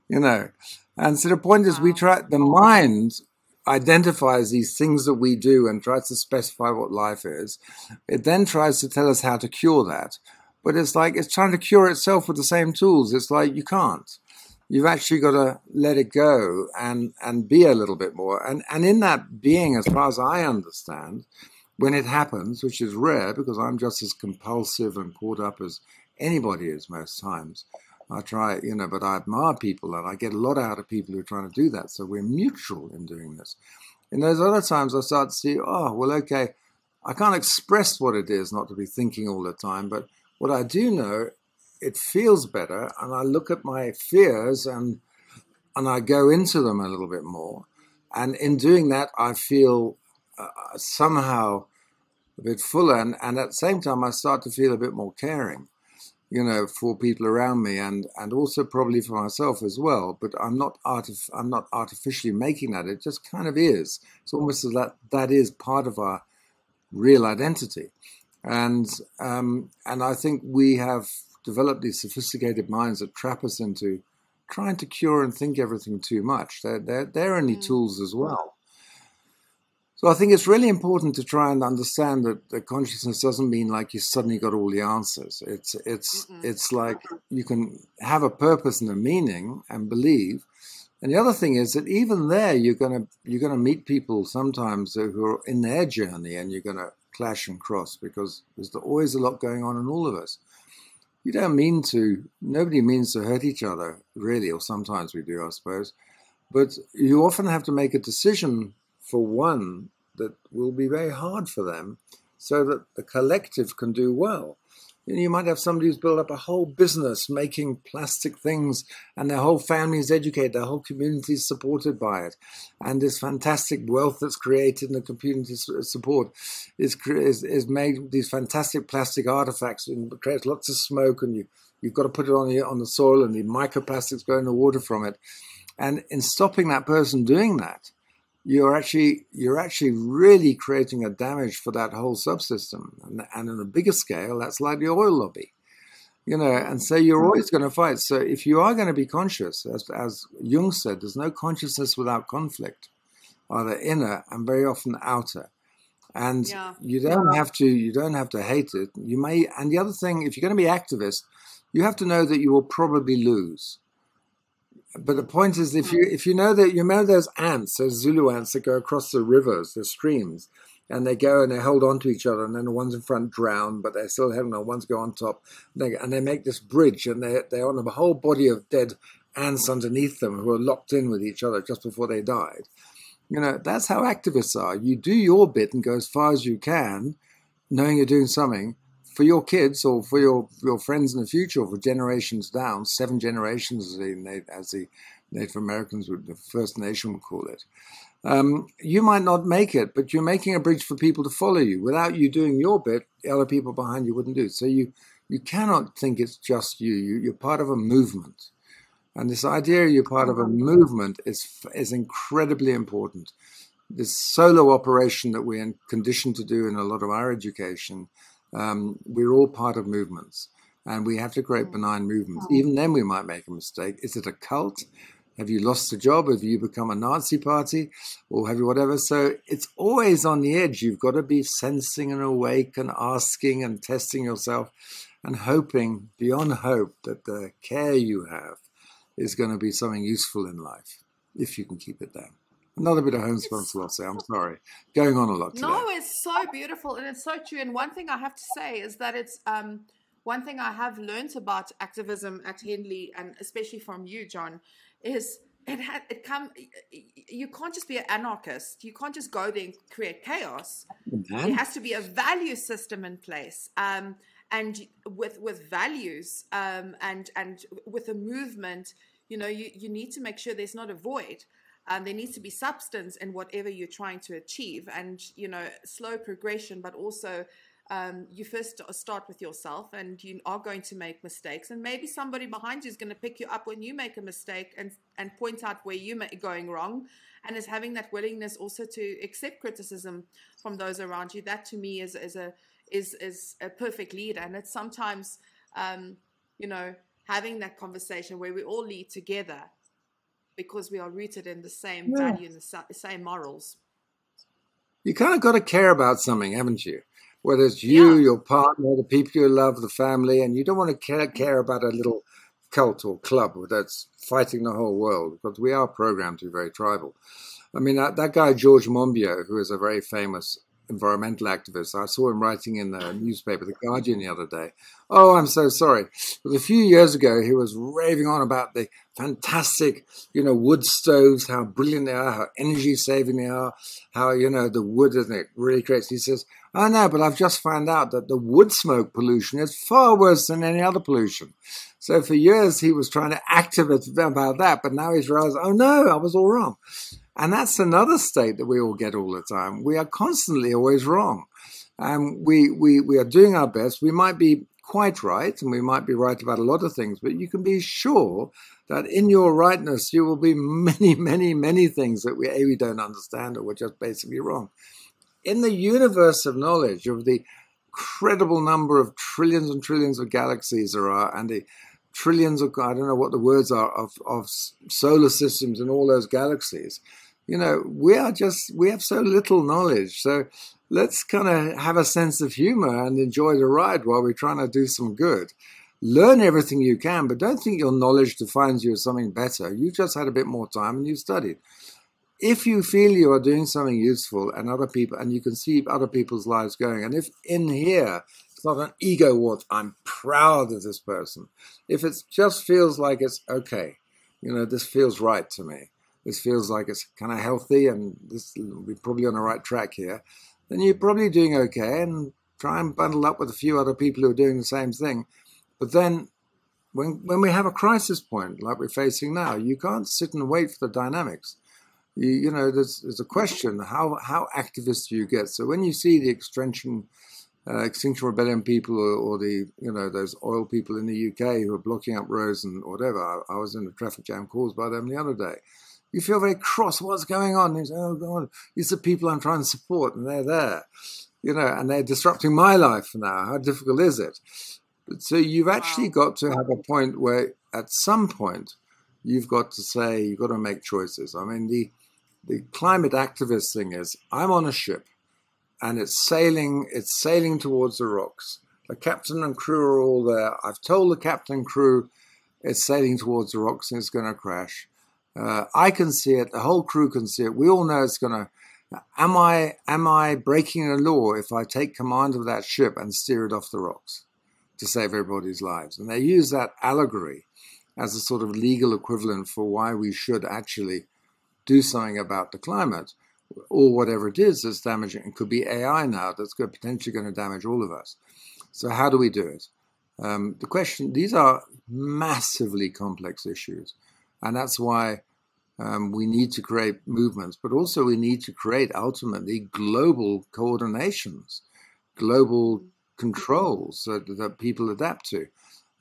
you know." And so the point is, we try. The mind identifies these things that we do and tries to specify what life is. It then tries to tell us how to cure that. But it's like it's trying to cure itself with the same tools. It's like you can't. You've actually got to let it go and, and be a little bit more. And, and in that being, as far as I understand, when it happens, which is rare because I'm just as compulsive and caught up as anybody is most times, I try, you know, but I admire people and I get a lot out of people who are trying to do that. So we're mutual in doing this. In those other times, I start to see, oh, well, okay, I can't express what it is not to be thinking all the time, but what I do know, it feels better, and I look at my fears and and I go into them a little bit more, and in doing that, I feel uh, somehow a bit fuller, and, and at the same time, I start to feel a bit more caring you know, for people around me and, and also probably for myself as well. But I'm not artif- I'm not artificially making that. It just kind of is. It's almost as that that is part of our real identity. And um, and I think we have developed these sophisticated minds that trap us into trying to cure and think everything too much. They're, they're, they're only mm. tools as well. So I think it's really important to try and understand that the consciousness doesn't mean like you suddenly got all the answers. It's it's Mm-mm. it's like you can have a purpose and a meaning and believe. And the other thing is that even there you're gonna you're gonna meet people sometimes who are in their journey and you're gonna clash and cross because there's always a lot going on in all of us. You don't mean to. Nobody means to hurt each other really, or sometimes we do, I suppose. But you often have to make a decision for one that will be very hard for them so that the collective can do well. You might have somebody who's built up a whole business making plastic things, and their whole family is educated, their whole community is supported by it, and this fantastic wealth that's created and the community support is, is, is made these fantastic plastic artifacts and creates lots of smoke, and you you've got to put it on the on the soil, and the microplastics go in the water from it, and in stopping that person doing that, you're actually you're actually really creating a damage for that whole subsystem, and, and on a bigger scale, that's like the oil lobby, you know. And so you're mm-hmm. always going to fight. So if you are going to be conscious, as as Jung said, there's no consciousness without conflict, either inner and very often outer. And yeah. you don't have to you don't have to hate it. You may. And the other thing, if you're going to be activist, you have to know that you will probably lose but the point is, if you mm. if you know that you know those ants, those Zulu ants that go across the rivers, the streams, and they go and they hold on to each other, and then the ones in front drown, but they're still holding on. Ones go on top, and they, and they make this bridge, and they they're on a whole body of dead ants underneath them who are locked in with each other just before they died. You know, that's how activists are. You do your bit and go as far as you can, knowing you're doing something, for your kids or for your your friends in the future or for generations down, seven generations as the, as the Native Americans would, the First Nation would call it. Um, you might not make it, but you're making a bridge for people to follow you. Without you doing your bit, the other people behind you wouldn't do it. So you you cannot think it's just you. you you're part of a movement. And this idea you're part of a movement is is incredibly important. This solo operation that we're conditioned to do in a lot of our education um, we're all part of movements and we have to create mm. benign movements. Even then, we might make a mistake. Is it a cult? Have you lost a job? Have you become a Nazi party? Or have you whatever? So it's always on the edge. You've got to be sensing and awake and asking and testing yourself and hoping beyond hope that the care you have is going to be something useful in life if you can keep it down. Another bit of homespun philosophy. I'm sorry, going on a lot. Today. No, it's so beautiful and it's so true. And one thing I have to say is that it's um, one thing I have learned about activism at Henley, and especially from you, Jon, is it had it come. You can't just be an anarchist. You can't just go there and create chaos. There has to be a value system in place. Um, and with with values um, and and with a movement, you know, you, you need to make sure there's not a void um, there needs to be substance in whatever you're trying to achieve and you know slow progression but also um, you first start with yourself and you are going to make mistakes and maybe somebody behind you is going to pick you up when you make a mistake and and point out where you're going wrong and is having that willingness also to accept criticism from those around you. That to me is is a is is a perfect leader and it's sometimes um, you know having that conversation where we all lead together because we are rooted in the same yeah. value and the same morals you kind of got to care about something haven't you whether it's you, yeah. your partner, the people you love, the family, and you don't want to care, mm-hmm. care about a little cult or club that's fighting the whole world because we are programmed to be very tribal. I mean, that, that guy, George Monbiot, who is a very famous environmental activist. I saw him writing in the newspaper, The Guardian, the other day. Oh, I'm so sorry. But a few years ago, he was raving on about the fantastic, you know, wood stoves, how brilliant they are, how energy saving they are, how, you know, the wood, isn't it, really creates. He says, I know, but I've just found out that the wood smoke pollution is far worse than any other pollution. So for years, he was trying to activate about that, but now he's realized, oh no, I was all wrong. And that's another state that we all get all the time. We are constantly always wrong. And we, we, we are doing our best. We might be quite right, and we might be right about a lot of things, but you can be sure that in your rightness, you will be many, many, many things that we, A, we don't understand or we're just basically wrong. In the universe of knowledge, of the incredible number of trillions and trillions of galaxies there are, and the trillions of, I don't know what the words are, of, of solar systems and all those galaxies, you know, we are just, we have so little knowledge. So let's kind of have a sense of humor and enjoy the ride while we're trying to do some good. Learn everything you can, but don't think your knowledge defines you as something better. You just had a bit more time and you studied. If you feel you are doing something useful and other people, and you can see other people's lives going, and if in here it's not an ego what I'm proud of this person, if it just feels like it's okay, you know, this feels right to me, this feels like it's kind of healthy and this we're probably on the right track here, then you're probably doing okay and try and bundle up with a few other people who are doing the same thing. But then when when we have a crisis point like we're facing now, you can't sit and wait for the dynamics. You, you know, there's, there's a question how how activist do you get? So when you see the extension uh, Extinction Rebellion people or, or, the, you know, those oil people in the UK who are blocking up roads and whatever. I, I was in a traffic jam caused by them the other day you feel very cross. What's going on? You say, oh God, these are people I'm trying to support, and they're there, you know, and they're disrupting my life now. How difficult is it? So you've actually got to have a point where, at some point, you've got to say you've got to make choices. I mean, the the climate activist thing is, I'm on a ship, and it's sailing. It's sailing towards the rocks. The captain and crew are all there. I've told the captain and crew it's sailing towards the rocks and it's going to crash. Uh, I can see it. The whole crew can see it. We all know it's going to. Am I am I breaking a law if I take command of that ship and steer it off the rocks to save everybody's lives? And they use that allegory as a sort of legal equivalent for why we should actually do something about the climate or whatever it is that's damaging. It could be AI now that's potentially going to damage all of us. So how do we do it? Um, the question: These are massively complex issues. And that's why um, we need to create movements, but also we need to create ultimately global coordinations, global controls that, that people adapt to.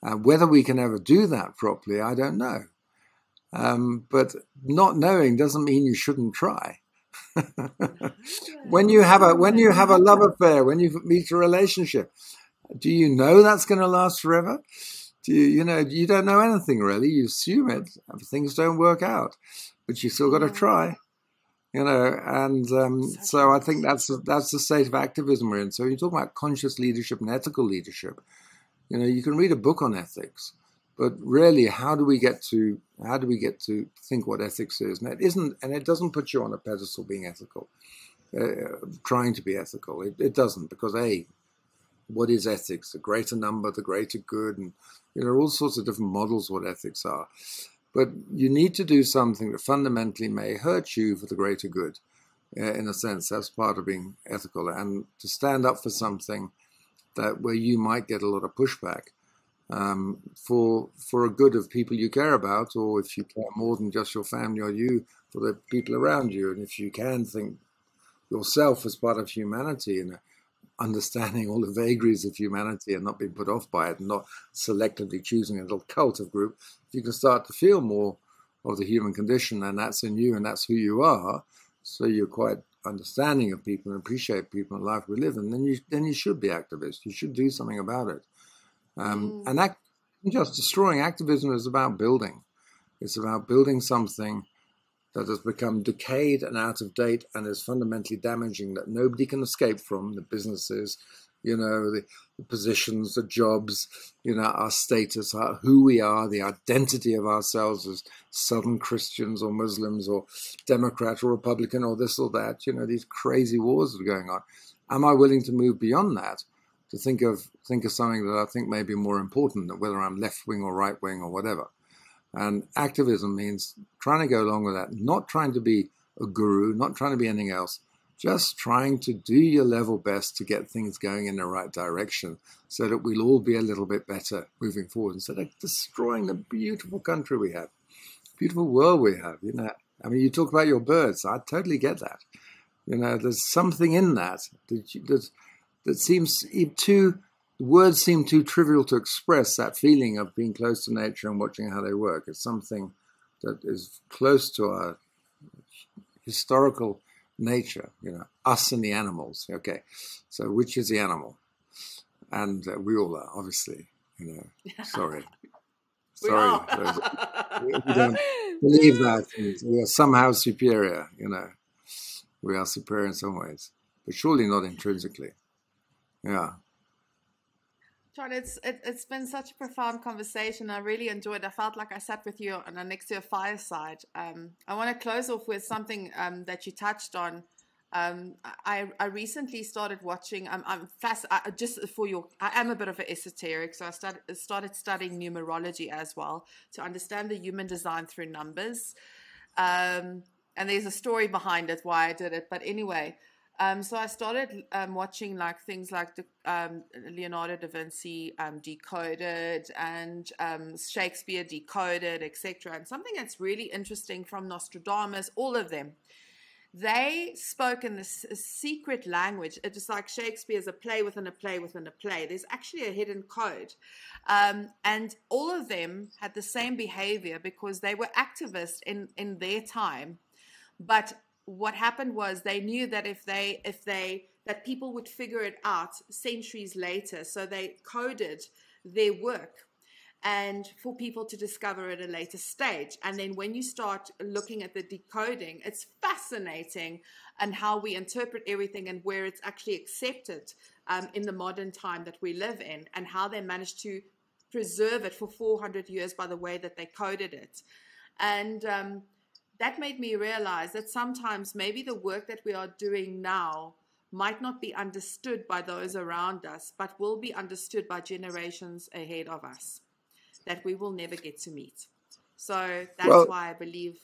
Uh, whether we can ever do that properly, I don't know. Um, but not knowing doesn't mean you shouldn't try. when you have a when you have a love affair, when you meet a relationship, do you know that's going to last forever? You, you know, you don't know anything really. You assume it. Things don't work out, but you still got to try. You know, and um, so I think that's that's the state of activism we're in. So you talk about conscious leadership and ethical leadership. You know, you can read a book on ethics, but really, how do we get to how do we get to think what ethics is? And it isn't, and it doesn't put you on a pedestal being ethical, uh, trying to be ethical. It, it doesn't because a what is ethics? The greater number, the greater good, and you know all sorts of different models what ethics are. But you need to do something that fundamentally may hurt you for the greater good. Uh, in a sense, that's part of being ethical, and to stand up for something that where you might get a lot of pushback um, for for a good of people you care about, or if you care more than just your family or you, for the people around you, and if you can think yourself as part of humanity in a understanding all the vagaries of humanity and not being put off by it and not selectively choosing a little cult of group, if you can start to feel more of the human condition and that's in you and that's who you are, so you're quite understanding of people and appreciate people and life we live in, then you then you should be activist. You should do something about it. Um, mm. And that just destroying activism is about building. It's about building something that has become decayed and out of date and is fundamentally damaging that nobody can escape from the businesses, you know, the, the, positions, the jobs, you know, our status, our, who we are, the identity of ourselves as Southern Christians or Muslims or Democrat or Republican or this or that, you know, these crazy wars are going on. Am I willing to move beyond that? To think of think of something that I think may be more important, than whether I'm left wing or right wing or whatever. And activism means trying to go along with that, not trying to be a guru, not trying to be anything else, just trying to do your level best to get things going in the right direction so that we'll all be a little bit better moving forward instead of destroying the beautiful country we have, beautiful world we have. You know, I mean, you talk about your birds. I totally get that. You know, there's something in that that, that, that seems too words seem too trivial to express that feeling of being close to nature and watching how they work. It's something that is close to our historical nature, you know, us and the animals. Okay, so which is the animal? And uh, we all are, obviously, you know. Sorry. Sorry. we, we don't believe that. We are somehow superior, you know. We are superior in some ways, but surely not intrinsically. Yeah. Jon, it's it, has been such a profound conversation. I really enjoyed. It. I felt like I sat with you on, next to a fireside. Um, I want to close off with something um, that you touched on. Um, I, I recently started watching. I'm, I'm fast. I, just for your, I am a bit of an esoteric, so I started started studying numerology as well to understand the human design through numbers. Um, and there's a story behind it why I did it. But anyway, um, so I started um, watching like things like the, um, Leonardo da Vinci um, decoded and um, Shakespeare decoded, etc. And something that's really interesting from Nostradamus, all of them, they spoke in this secret language. It is like Shakespeare's a play within a play within a play. There's actually a hidden code, um, and all of them had the same behavior because they were activists in in their time, but what happened was they knew that if they if they that people would figure it out centuries later. So they coded their work and for people to discover at a later stage. And then when you start looking at the decoding it's fascinating and how we interpret everything and where it's actually accepted um, in the modern time that we live in and how they managed to preserve it for 400 years by the way that they coded it. And um, that made me realize that sometimes maybe the work that we are doing now might not be understood by those around us, but will be understood by generations ahead of us that we will never get to meet. So that's well, why I believe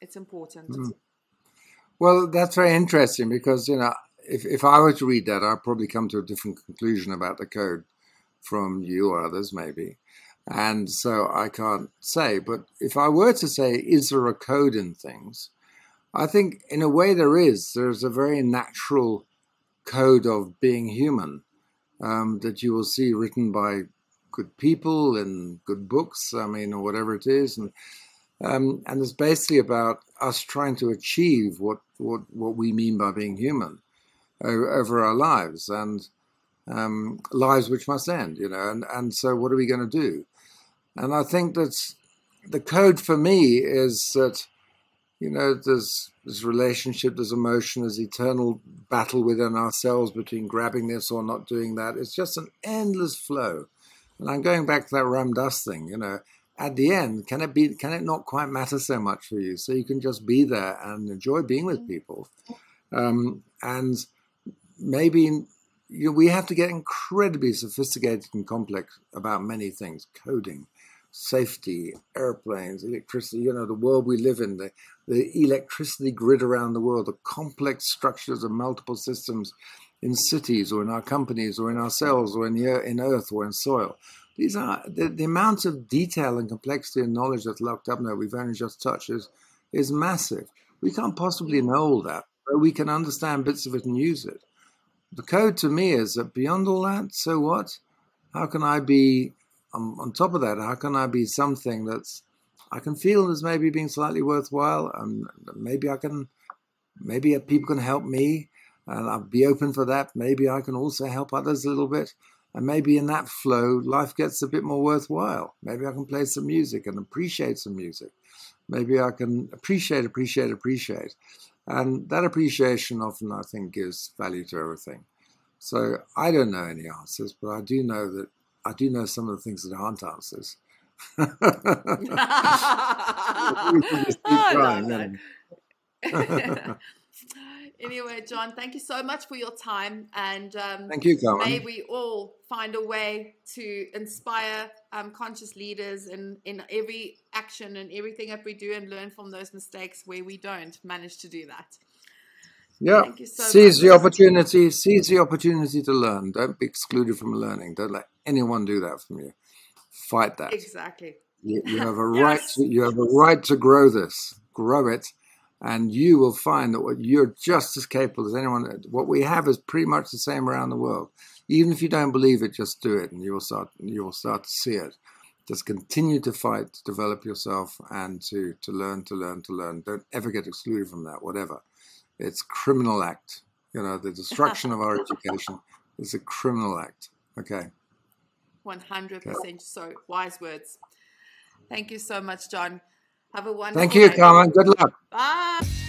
it's important. Mm-hmm. Well, that's very interesting because, you know, if, if I were to read that, I'd probably come to a different conclusion about the code from you or others, maybe. And so I can't say. But if I were to say, is there a code in things? I think in a way there is. There's a very natural code of being human um, that you will see written by good people in good books, I mean, or whatever it is. And, um, and it's basically about us trying to achieve what, what, what we mean by being human over our lives and um, lives which must end, you know. And, and so what are we going to do? And I think that the code for me is that, you know, there's this relationship, there's emotion, there's eternal battle within ourselves between grabbing this or not doing that. It's just an endless flow. And I'm going back to that Ram Dass thing, you know, at the end, can it be can it not quite matter so much for you? So you can just be there and enjoy being with people. Um, and maybe you, we have to get incredibly sophisticated and complex about many things, coding, safety, airplanes, electricity, you know, the world we live in, the, the electricity grid around the world, the complex structures of multiple systems in cities or in our companies or in ourselves or in, the, in earth or in soil. These are the, the amount of detail and complexity and knowledge that's locked up there we've only just touched is, is massive. We can't possibly know all that, but we can understand bits of it and use it. the code to me is that beyond all that, so what? How can I be um, on top of that? How can I be something that's I can feel as maybe being slightly worthwhile, and maybe I can, maybe people can help me, and I'll be open for that. Maybe I can also help others a little bit, and maybe in that flow, life gets a bit more worthwhile. Maybe I can play some music and appreciate some music. Maybe I can appreciate, appreciate, appreciate. And that appreciation often, I think, gives value to everything. So I don't know any answers, but I do know that I do know some of the things that aren't answers. anyway, Jon, thank you so much for your time, and um, thank you, Carmen. May we all find a way to inspire um, conscious leaders in in every action and everything that we do, and learn from those mistakes where we don't manage to do that. Yeah, so seize much. the opportunity. Seize the opportunity to learn. Don't be excluded from learning. Don't let anyone do that from you. Fight that. Exactly. You, you have a right. To, you have a right to grow this. Grow it and you will find that what you're just as capable as anyone. What we have is pretty much the same around the world. Even if you don't believe it, just do it, and you will start. You will start to see it. Just continue to fight, to develop yourself, and to to learn, to learn, to learn. Don't ever get excluded from that. Whatever, it's criminal act. You know, the destruction of our education is a criminal act. Okay. One hundred percent. So wise words. Thank you so much, Jon. Have a wonderful Thank you, Carmen. Good luck. Bye.